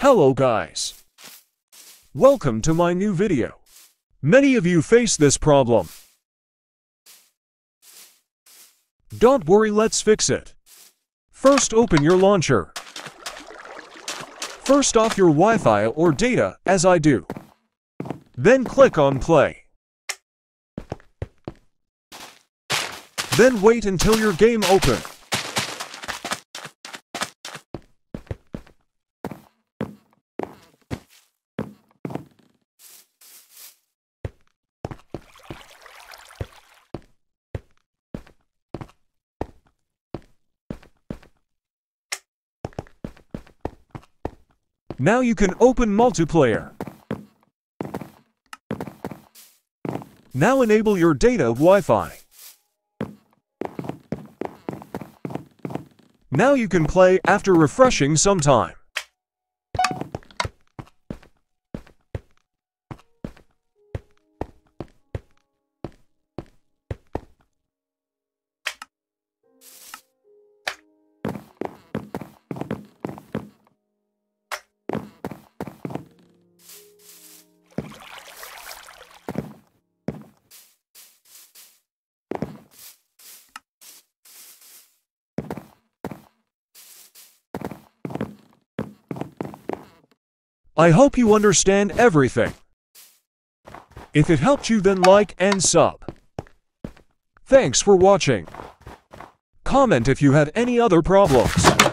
Hello guys. Welcome to my new video. Many of you face this problem. Don't worry, let's fix it. First open your launcher. First off your Wi-Fi or data, as I do. Then click on play. Then wait until your game open. Now you can open multiplayer. Now enable your data Wi-Fi. Now you can play after refreshing some I hope you understand everything. If it helped you then like and sub. Thanks for watching. Comment if you have any other problems.